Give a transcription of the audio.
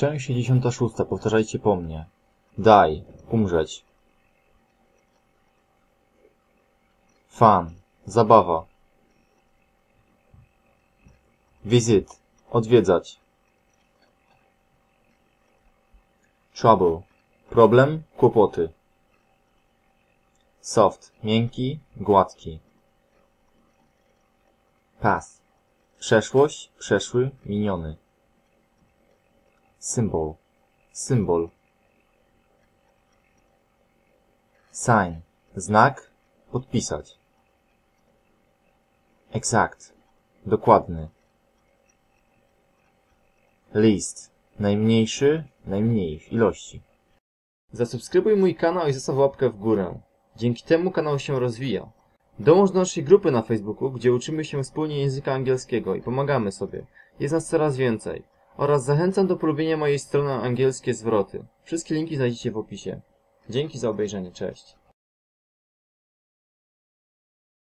Część 66. Powtarzajcie po mnie. Die. Umrzeć. Fun. Zabawa. Visit. Odwiedzać. Trouble. Problem, kłopoty. Soft. Miękki, gładki. Past. Przeszłość, przeszły, miniony. Symbol. Symbol. Sign. Znak. Podpisać. Exact. Dokładny. List. Najmniejszy, najmniej w ilości. Zasubskrybuj mój kanał i zostaw łapkę w górę. Dzięki temu kanał się rozwija. Dołącz do naszej grupy na Facebooku, gdzie uczymy się wspólnie języka angielskiego i pomagamy sobie. Jest nas coraz więcej. Oraz zachęcam do polubienia mojej strony angielskie zwroty. Wszystkie linki znajdziecie w opisie. Dzięki za obejrzenie, cześć.